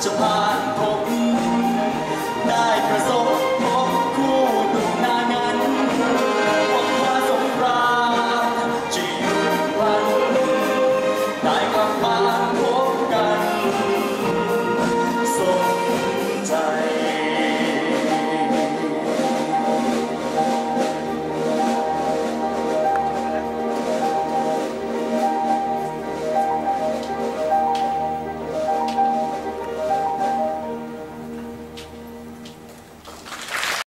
저